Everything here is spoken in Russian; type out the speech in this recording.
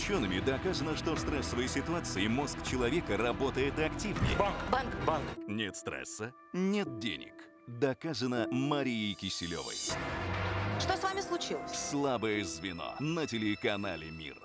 Учеными доказано, что в стрессовой ситуации мозг человека работает активнее. Банк. Банк. Банк. Нет стресса, нет денег. Доказано Марией Киселевой. Что с вами случилось? Слабое звено на телеканале Мир.